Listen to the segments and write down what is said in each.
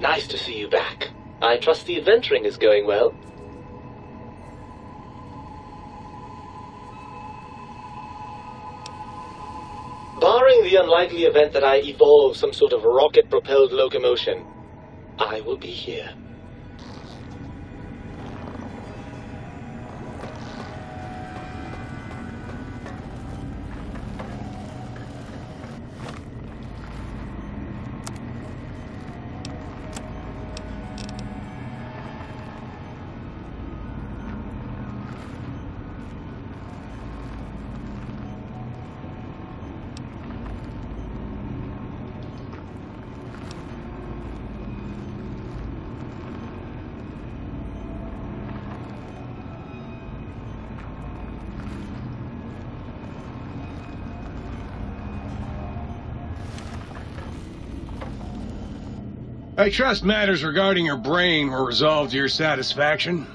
Nice to see you back. I trust the adventuring is going well. Barring the unlikely event that I evolve some sort of rocket-propelled locomotion, I will be here. I trust matters regarding your brain were resolved to your satisfaction.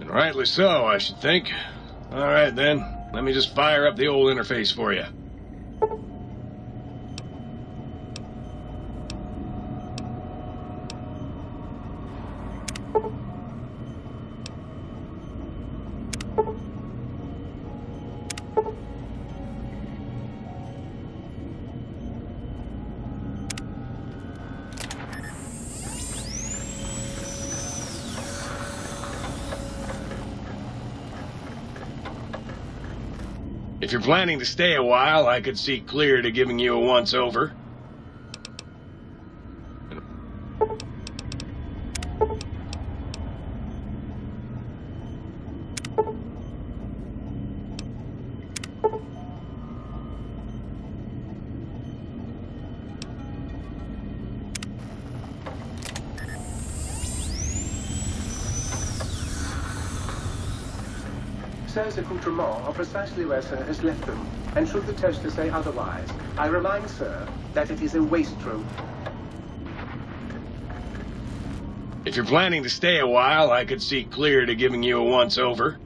And rightly so, I should think. Alright then, let me just fire up the old interface for you. If you're planning to stay a while, I could see clear to giving you a once-over. Sir's accoutrements are precisely where Sir has left them, and should the toaster say otherwise, I remind Sir that it is a wastrel. If you're planning to stay a while, I could see clear to giving you a once-over.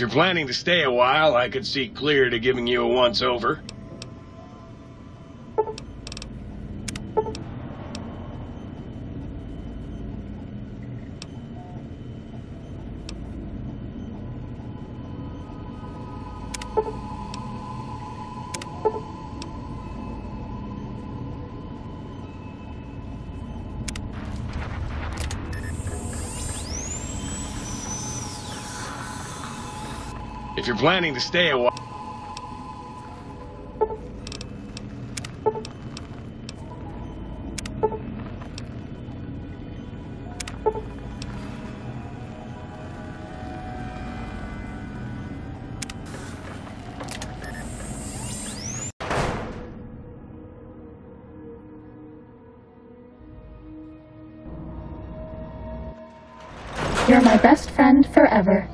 If you're planning to stay a while, I could see clear to giving you a once-over. You're planning to stay a while... You're my best friend forever.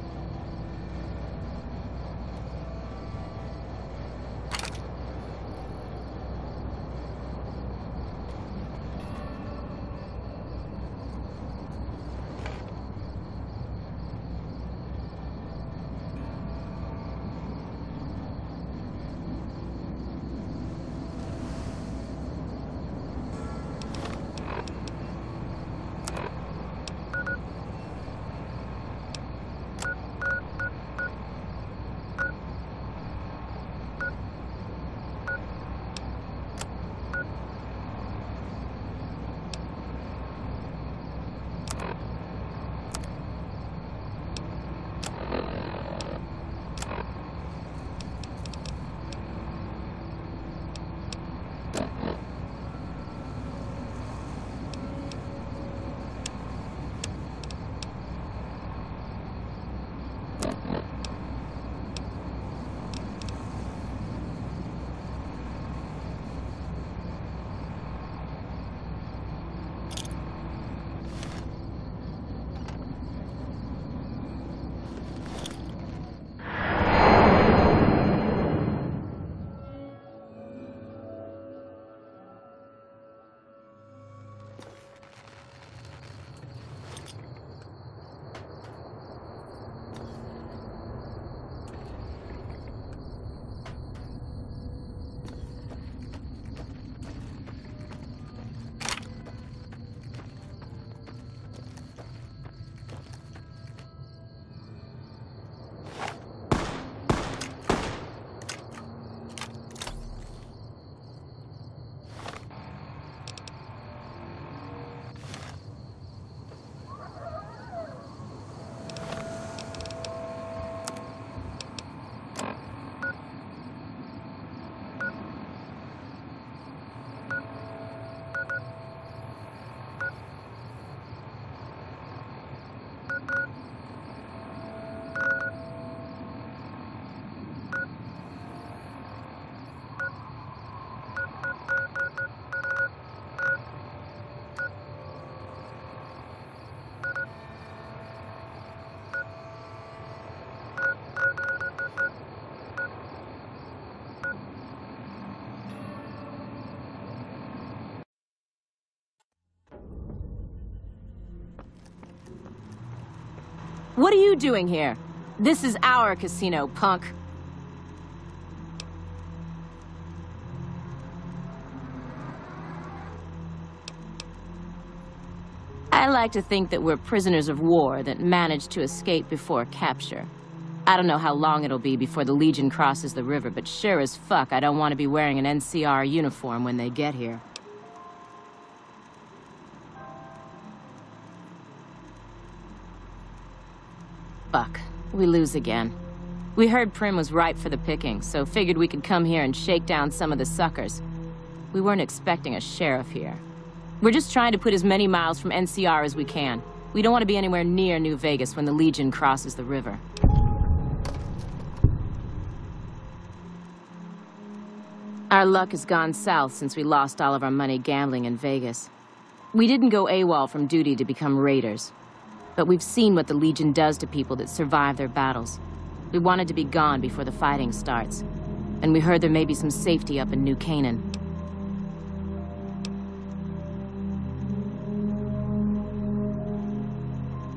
What are you doing here? This is our casino, punk. I like to think that we're prisoners of war that managed to escape before capture. I don't know how long it'll be before the Legion crosses the river, but sure as fuck I don't want to be wearing an NCR uniform when they get here. We lose again. We heard Primm was ripe for the picking, so figured we could come here and shake down some of the suckers. We weren't expecting a sheriff here. We're just trying to put as many miles from NCR as we can. We don't want to be anywhere near New Vegas when the Legion crosses the river. Our luck has gone south since we lost all of our money gambling in Vegas. We didn't go AWOL from duty to become raiders. But we've seen what the Legion does to people that survive their battles. We wanted to be gone before the fighting starts. And we heard there may be some safety up in New Canaan.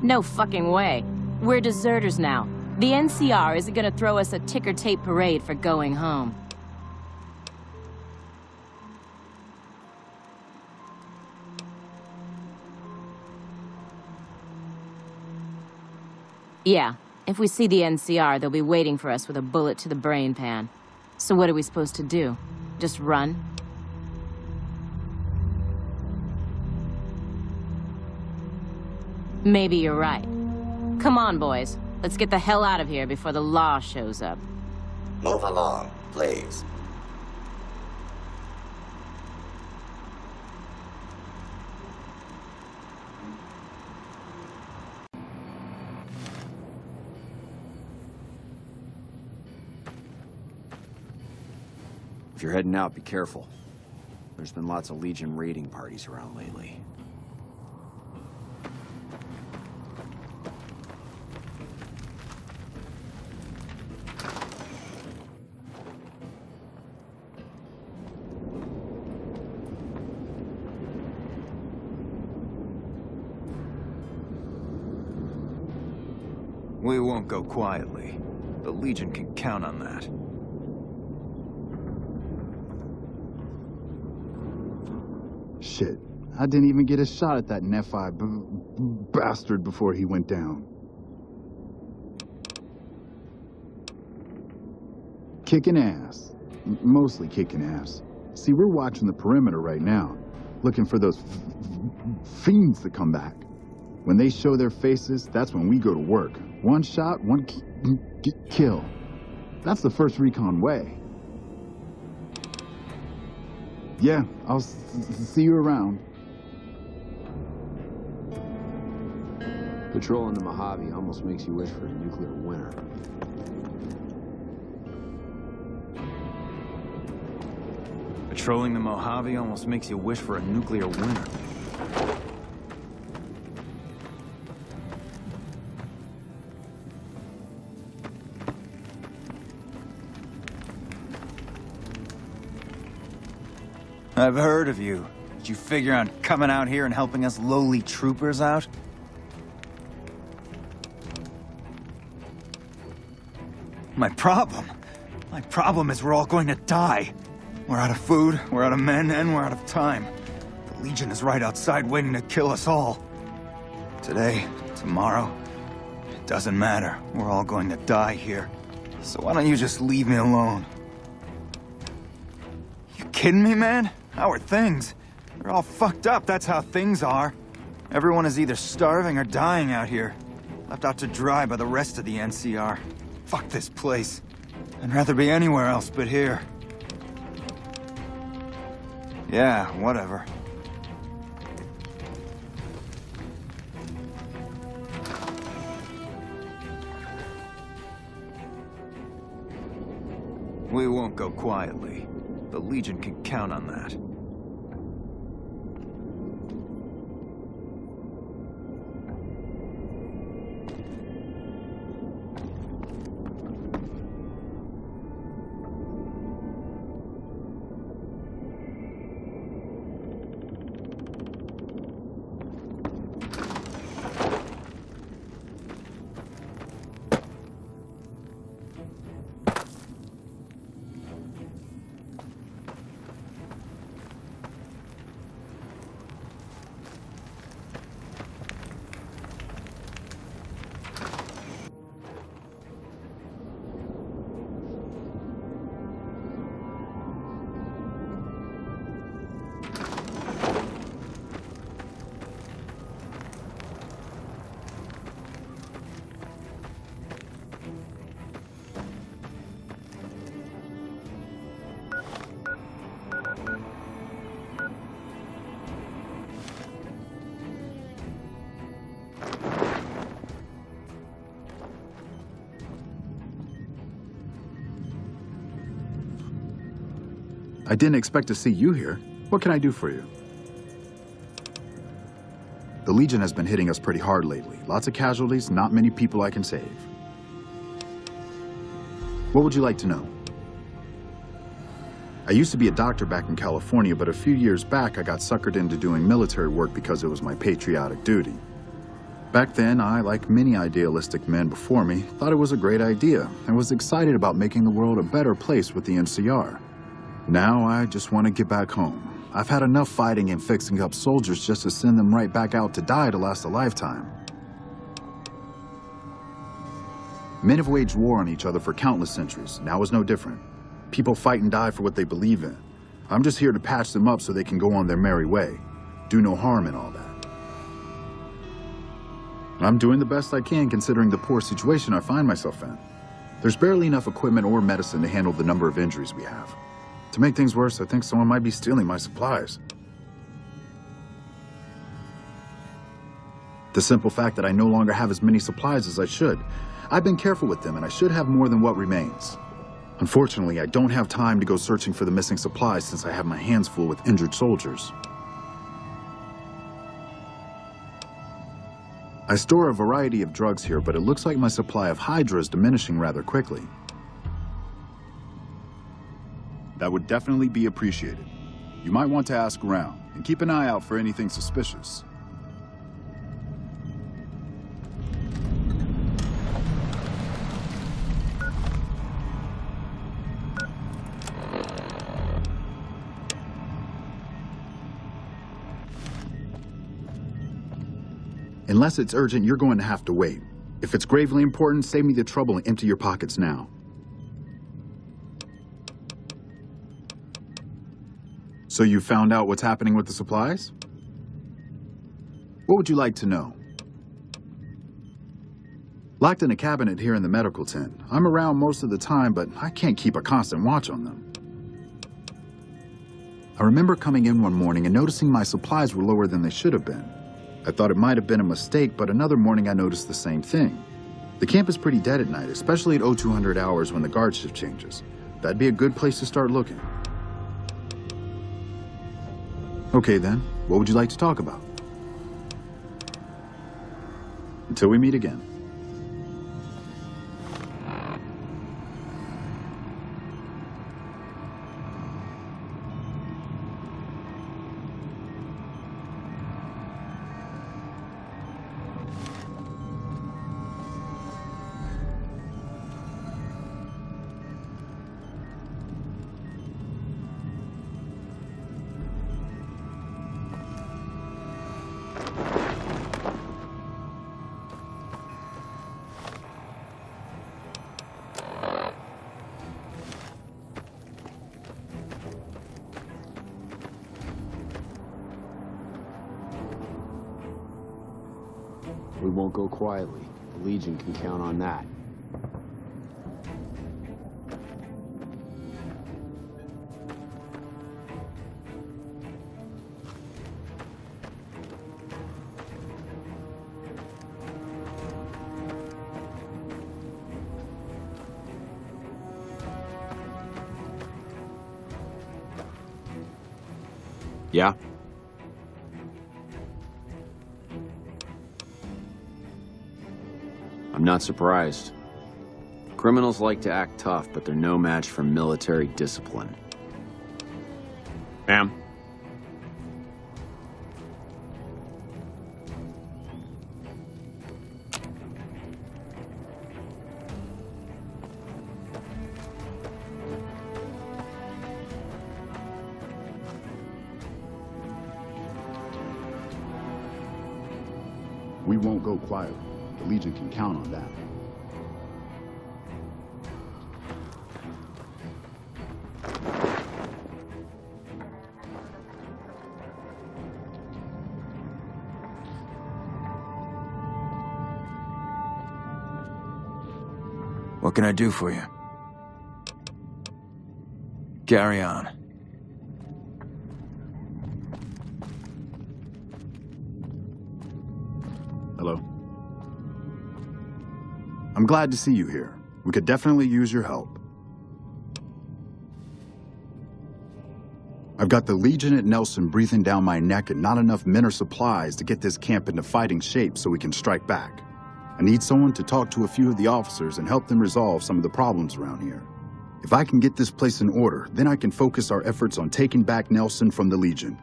No fucking way. We're deserters now. The NCR isn't gonna throw us a ticker tape parade for going home. Yeah, if we see the NCR, they'll be waiting for us with a bullet to the brain pan. So what are we supposed to do? Just run? Maybe you're right. Come on, boys. Let's get the hell out of here before the law shows up. Move along, please. If you're heading out, be careful. There's been lots of Legion raiding parties around lately. We won't go quietly. The Legion can count on that. Shit. I didn't even get a shot at that Nephi bastard before he went down. Kicking ass. M mostly kicking ass. See, we're watching the perimeter right now, looking for those fiends to come back. When they show their faces, that's when we go to work. One shot, one kill. That's the first recon way. Yeah, I'll see you around. Patrolling the Mojave almost makes you wish for a nuclear winter. Patrolling the Mojave almost makes you wish for a nuclear winter. I've heard of you. Did you figure on coming out here and helping us lowly troopers out? My problem? My problem is we're all going to die. We're out of food, we're out of men, and we're out of time. The Legion is right outside waiting to kill us all. Today, tomorrow, it doesn't matter. We're all going to die here. So why don't you just leave me alone? You kidding me, man? How are things? They're all fucked up, that's how things are. Everyone is either starving or dying out here. Left out to dry by the rest of the NCR. Fuck this place. I'd rather be anywhere else but here. Yeah, whatever. We won't go quietly. The Legion can count on that. I didn't expect to see you here. What can I do for you? The Legion has been hitting us pretty hard lately. Lots of casualties, not many people I can save. What would you like to know? I used to be a doctor back in California, but a few years back I got suckered into doing military work because it was my patriotic duty. Back then, I, like many idealistic men before me, thought it was a great idea and was excited about making the world a better place with the NCR. Now I just want to get back home. I've had enough fighting and fixing up soldiers just to send them right back out to die to last a lifetime. Men have waged war on each other for countless centuries. Now is no different. People fight and die for what they believe in. I'm just here to patch them up so they can go on their merry way. Do no harm in all that. I'm doing the best I can considering the poor situation I find myself in. There's barely enough equipment or medicine to handle the number of injuries we have. To make things worse, I think someone might be stealing my supplies. The simple fact that I no longer have as many supplies as I should. I've been careful with them and I should have more than what remains. Unfortunately, I don't have time to go searching for the missing supplies since I have my hands full with injured soldiers. I store a variety of drugs here, but it looks like my supply of Hydra is diminishing rather quickly. That would definitely be appreciated. You might want to ask around, and keep an eye out for anything suspicious. Unless it's urgent, you're going to have to wait. If it's gravely important, save me the trouble and empty your pockets now. So you found out what's happening with the supplies? What would you like to know? Locked in a cabinet here in the medical tent. I'm around most of the time, but I can't keep a constant watch on them. I remember coming in one morning and noticing my supplies were lower than they should have been. I thought it might have been a mistake, but another morning I noticed the same thing. The camp is pretty dead at night, especially at 0200 hours when the guard shift changes. That'd be a good place to start looking. Okay then, what would you like to talk about? Until we meet again. Legion can count on that. Yeah? Not surprised. Criminals like to act tough, but they're no match for military discipline. Ma'am? We won't go quietly. Count on that. What can I do for you? Carry on. Glad to see you here. We could definitely use your help. I've got the Legion at Nelson breathing down my neck and not enough men or supplies to get this camp into fighting shape so we can strike back. I need someone to talk to a few of the officers and help them resolve some of the problems around here. If I can get this place in order, then I can focus our efforts on taking back Nelson from the Legion.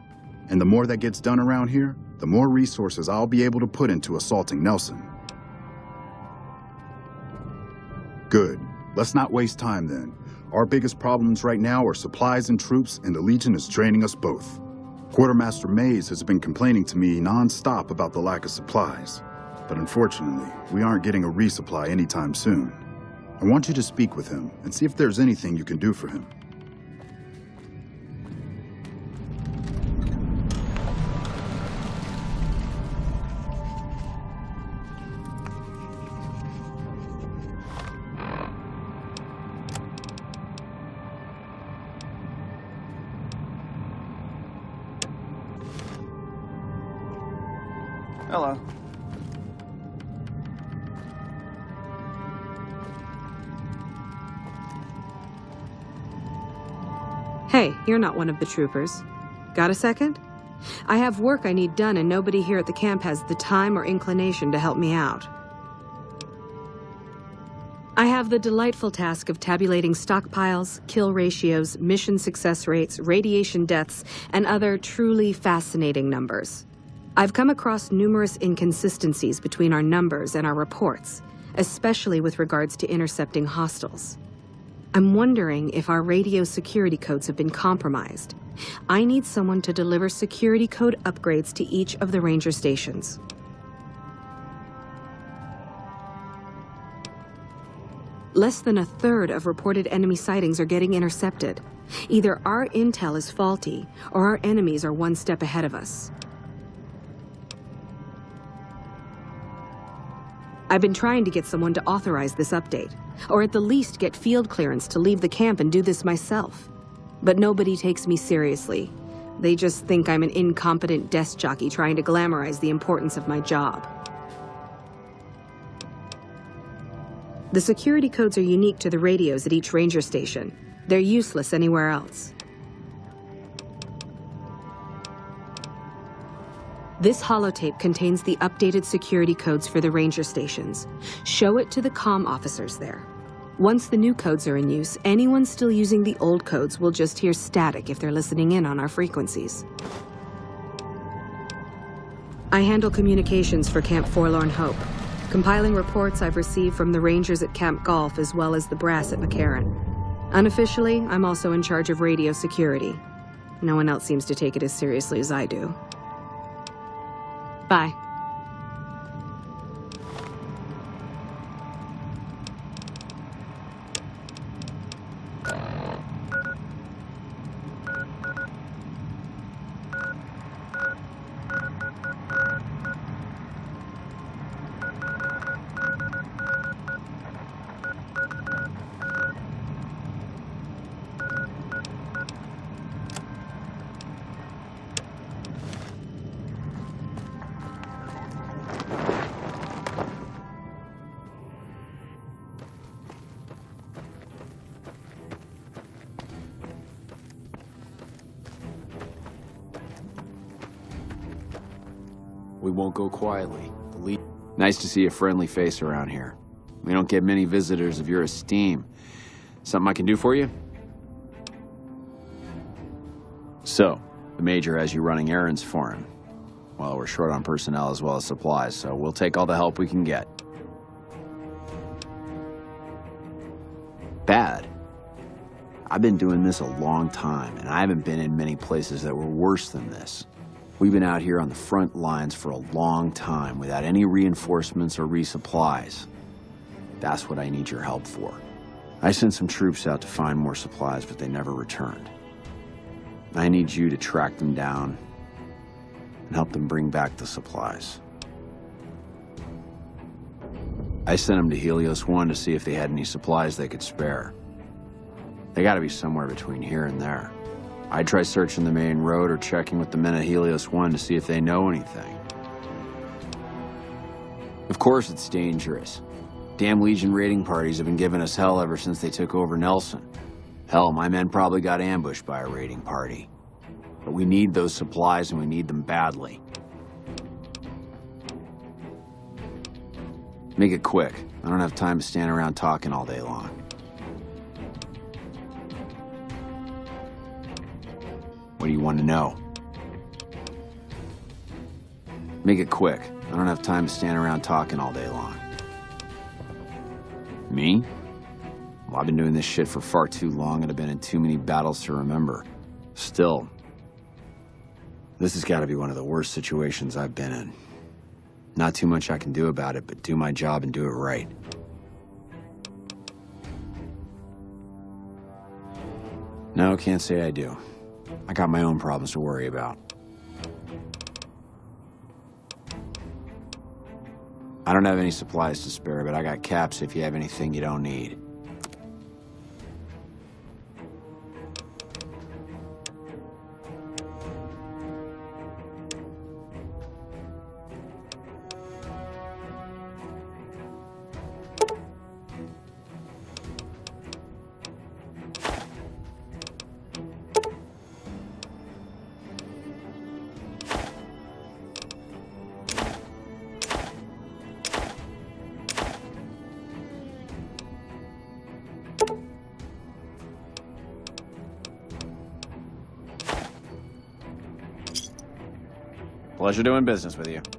And the more that gets done around here, the more resources I'll be able to put into assaulting Nelson. Good. Let's not waste time then. Our biggest problems right now are supplies and troops, and the Legion is draining us both. Quartermaster Mays has been complaining to me non-stop about the lack of supplies. But unfortunately, we aren't getting a resupply anytime soon. I want you to speak with him and see if there's anything you can do for him. You're not one of the troopers. Got a second? I have work I need done and nobody here at the camp has the time or inclination to help me out. I have the delightful task of tabulating stockpiles, kill ratios, mission success rates, radiation deaths, and other truly fascinating numbers. I've come across numerous inconsistencies between our numbers and our reports, especially with regards to intercepting hostiles. I'm wondering if our radio security codes have been compromised. I need someone to deliver security code upgrades to each of the ranger stations. Less than a third of reported enemy sightings are getting intercepted. Either our intel is faulty, or our enemies are one step ahead of us. I've been trying to get someone to authorize this update, or at the least get field clearance to leave the camp and do this myself. But nobody takes me seriously. They just think I'm an incompetent desk jockey trying to glamorize the importance of my job. The security codes are unique to the radios at each ranger station. They're useless anywhere else. This holotape contains the updated security codes for the ranger stations. Show it to the comm officers there. Once the new codes are in use, anyone still using the old codes will just hear static if they're listening in on our frequencies. I handle communications for Camp Forlorn Hope, compiling reports I've received from the rangers at Camp Golf as well as the brass at McCarran. Unofficially, I'm also in charge of radio security. No one else seems to take it as seriously as I do. Bye. Go quietly. Nice to see a friendly face around here. We don't get many visitors of your esteem. Something I can do for you? So, the Major has you running errands for him. Well, we're short on personnel as well as supplies, so we'll take all the help we can get. Bad. I've been doing this a long time, and I haven't been in many places that were worse than this. We've been out here on the front lines for a long time without any reinforcements or resupplies. That's what I need your help for. I sent some troops out to find more supplies, but they never returned. I need you to track them down and help them bring back the supplies. I sent them to Helios 1 to see if they had any supplies they could spare. They gotta be somewhere between here and there. I'd try searching the main road or checking with the men at Helios 1 to see if they know anything. Of course it's dangerous. Damn Legion raiding parties have been giving us hell ever since they took over Nelson. Hell, my men probably got ambushed by a raiding party. But we need those supplies and we need them badly. Make it quick. I don't have time to stand around talking all day long. What you want to know? Make it quick. I don't have time to stand around talking all day long. Me? Well, I've been doing this shit for far too long and I've been in too many battles to remember. Still, this has got to be one of the worst situations I've been in. Not too much I can do about it, but do my job and do it right. No, can't say I do. I got my own problems to worry about. I don't have any supplies to spare, but I got caps if you have anything you don't need. Pleasure doing business with you.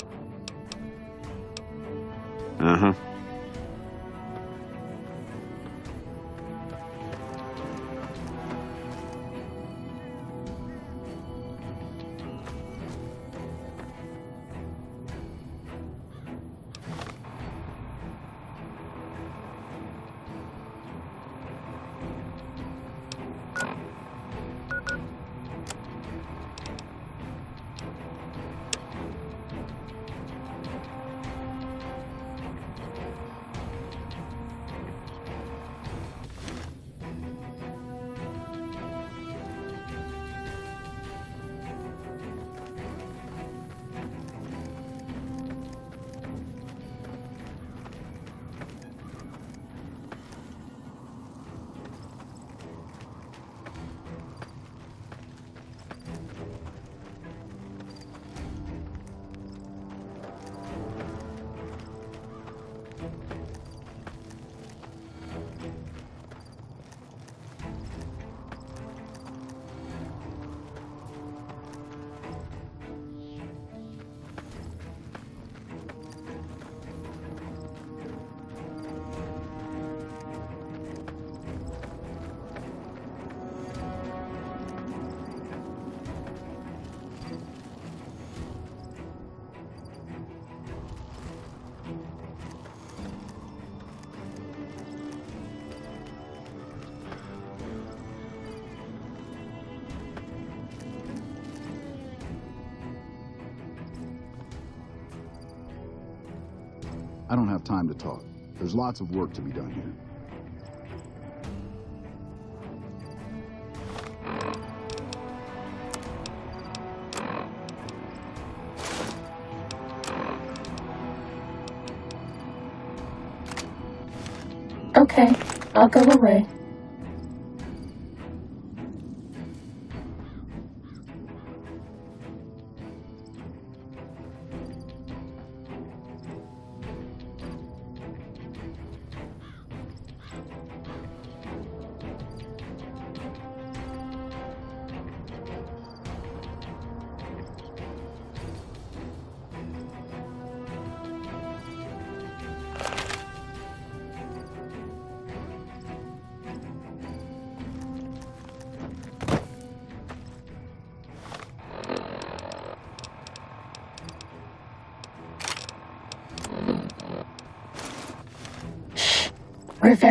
I don't have time to talk. There's lots of work to be done here. Okay, I'll go away.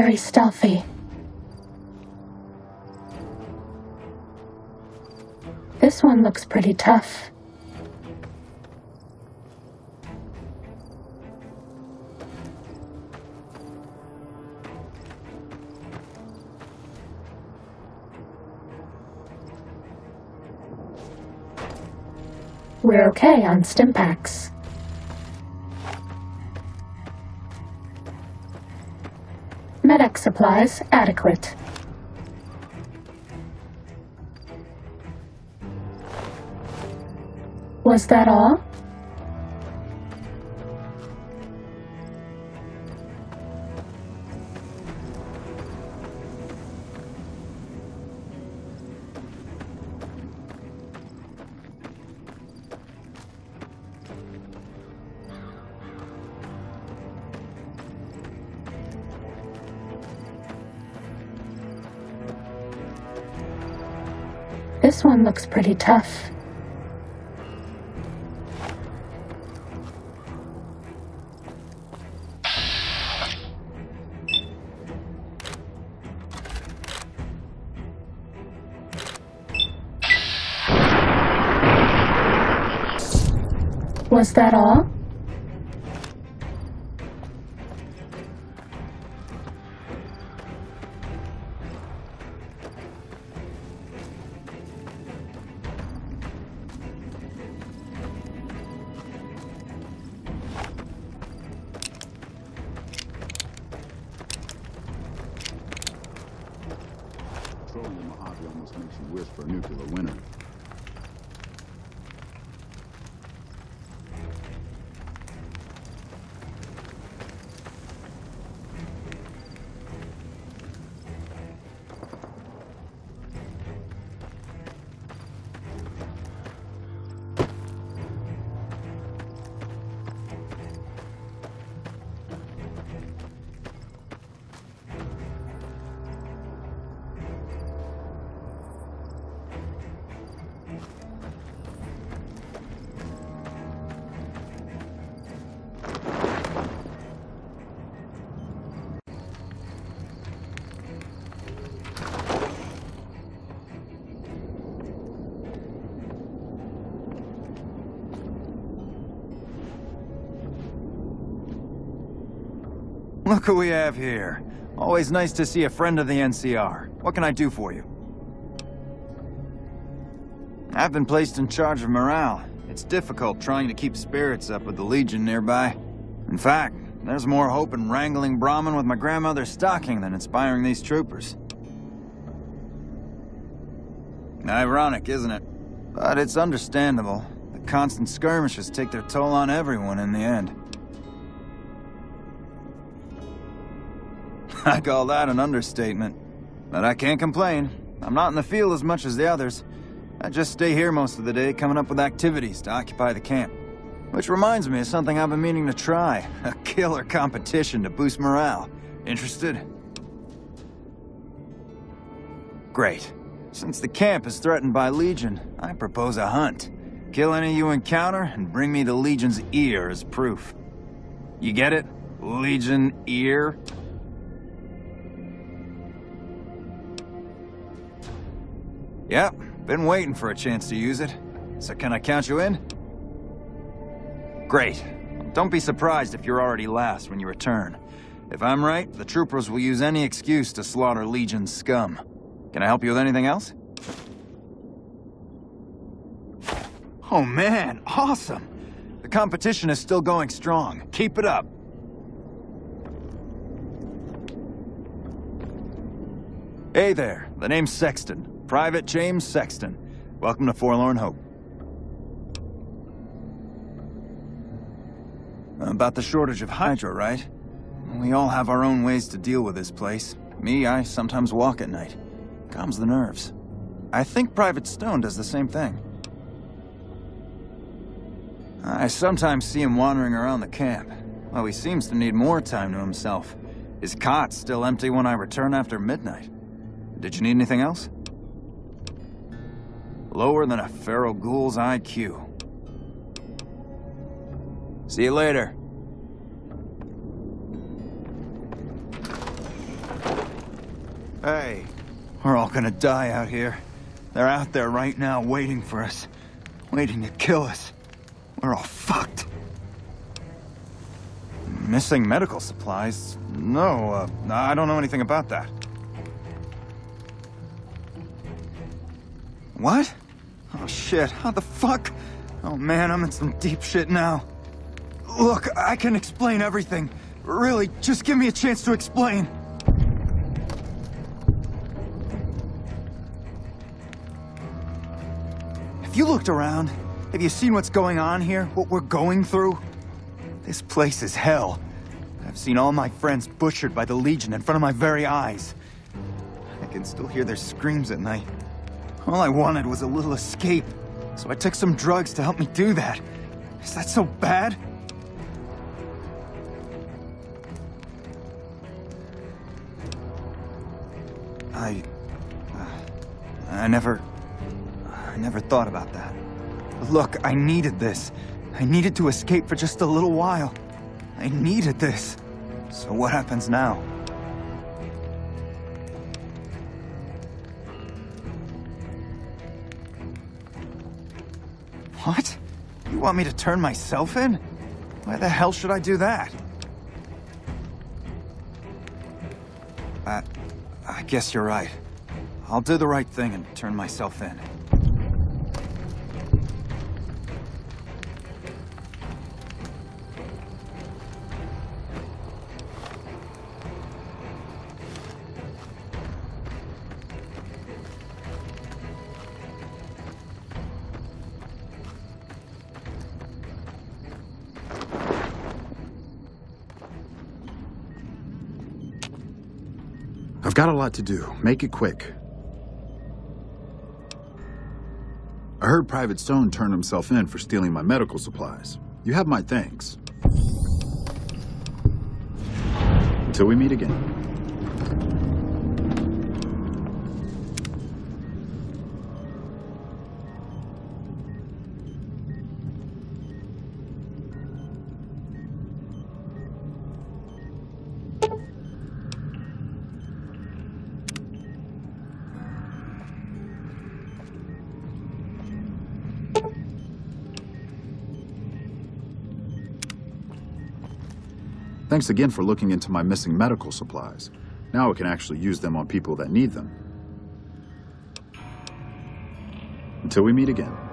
Very stealthy. This one looks pretty tough. We're okay on Stimpaks. Medic supplies adequate. Was that all? Looks pretty tough. Was that all? Patrolling the Mojave almost makes you wish for a nuclear winter. Who we have here. Always nice to see a friend of the NCR. What can I do for you? I've been placed in charge of morale. It's difficult trying to keep spirits up with the Legion nearby. In fact, there's more hope in wrangling Brahmin with my grandmother's stocking than inspiring these troopers. Ironic, isn't it? But it's understandable. The constant skirmishes take their toll on everyone in the end. I call that an understatement. But I can't complain. I'm not in the field as much as the others. I just stay here most of the day, coming up with activities to occupy the camp. Which reminds me of something I've been meaning to try. A killer competition to boost morale. Interested? Great. Since the camp is threatened by Legion, I propose a hunt. Kill any you encounter, and bring me the Legion's ear as proof. You get it? Legion ear? Yep, been waiting for a chance to use it. So can I count you in? Great. Don't be surprised if you're already last when you return. If I'm right, the troopers will use any excuse to slaughter Legion scum. Can I help you with anything else? Oh man, awesome! The competition is still going strong. Keep it up. Hey there, the name's Sexton. Private James Sexton. Welcome to Forlorn Hope. About the shortage of Hydra, right? We all have our own ways to deal with this place. Me, I sometimes walk at night. Calms the nerves. I think Private Stone does the same thing. I sometimes see him wandering around the camp. Well, he seems to need more time to himself. His cot's still empty when I return after midnight. Did you need anything else? Lower than a feral ghoul's IQ. See you later. Hey, we're all gonna die out here. They're out there right now waiting for us. Waiting to kill us. We're all fucked. Missing medical supplies? No, uh, I don't know anything about that. What? Shit, how the fuck? Oh man, I'm in some deep shit now. Look, I can explain everything. Really, just give me a chance to explain. If you looked around, Have you seen what's going on here? What we're going through? This place is hell. I've seen all my friends butchered by the Legion in front of my very eyes. I can still hear their screams at night. All I wanted was a little escape, so I took some drugs to help me do that. Is that so bad? I... Uh, I never... I never thought about that. Look, I needed this. I needed to escape for just a little while. I needed this. So what happens now? What? You want me to turn myself in? Why the hell should I do that? I... I guess you're right. I'll do the right thing and turn myself in. Got a lot to do. Make it quick. I heard Private Stone turned himself in for stealing my medical supplies. You have my thanks. Until we meet again. Thanks again for looking into my missing medical supplies. Now I can actually use them on people that need them. Until we meet again.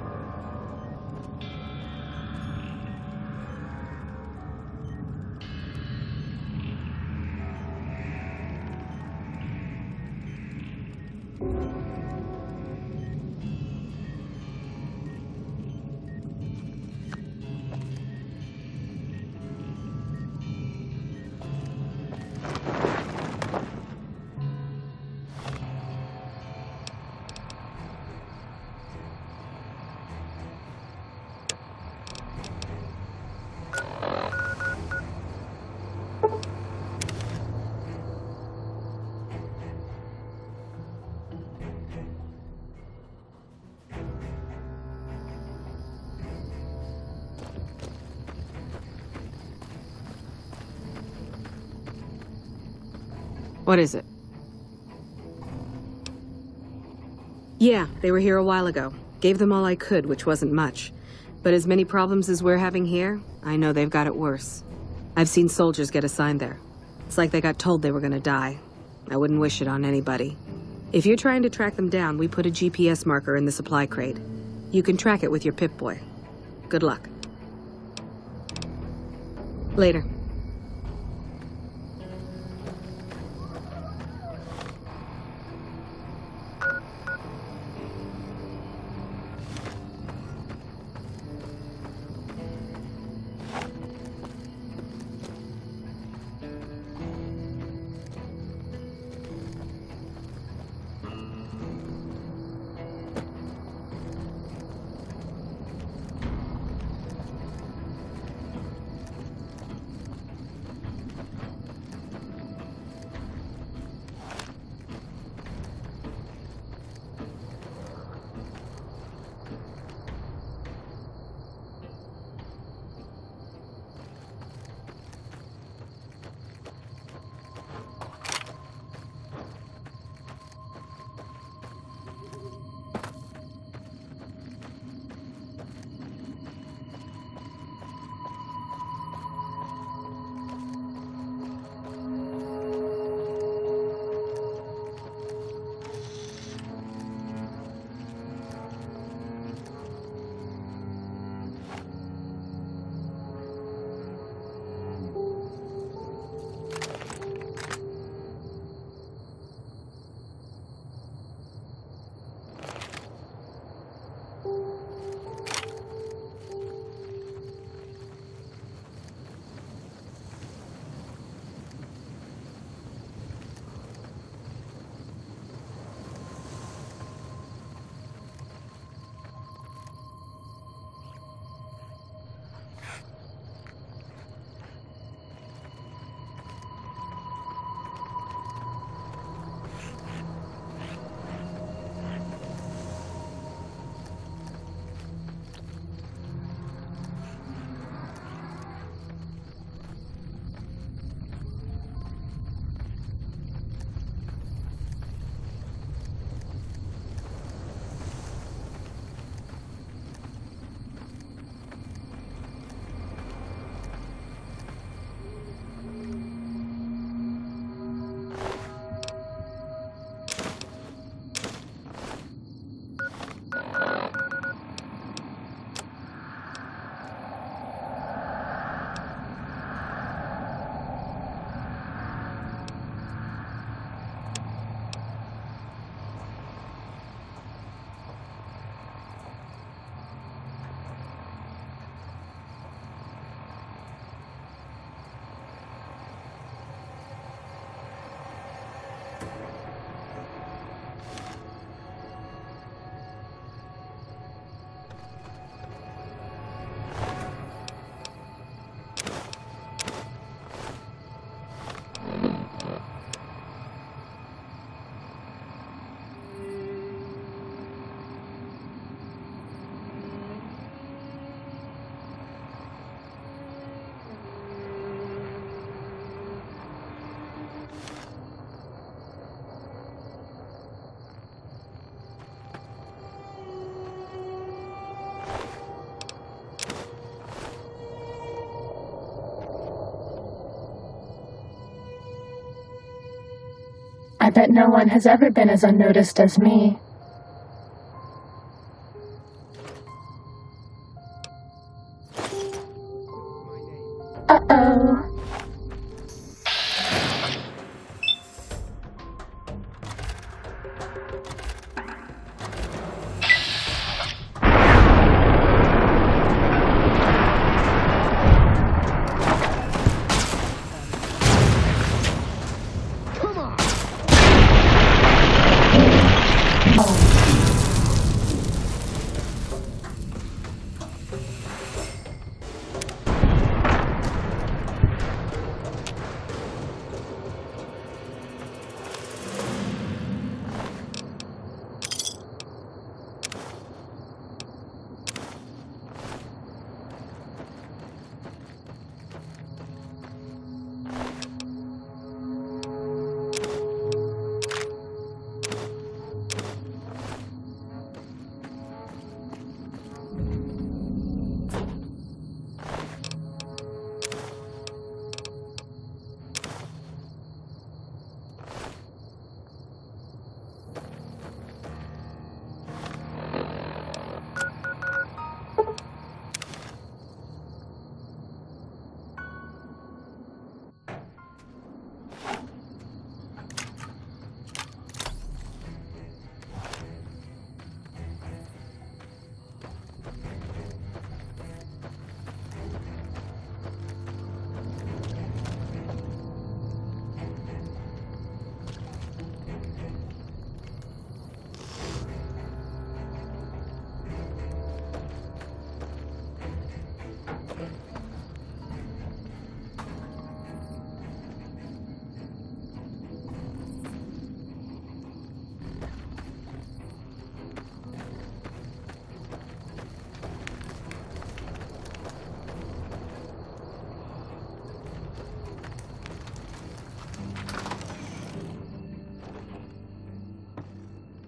What is it? Yeah, they were here a while ago. Gave them all I could, which wasn't much. But as many problems as we're having here, I know they've got it worse. I've seen soldiers get assigned there. It's like they got told they were gonna die. I wouldn't wish it on anybody. If you're trying to track them down, we put a GPS marker in the supply crate. You can track it with your Pip-Boy. Good luck. Later. I bet no one has ever been as unnoticed as me. Uh-oh.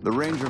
The Ranger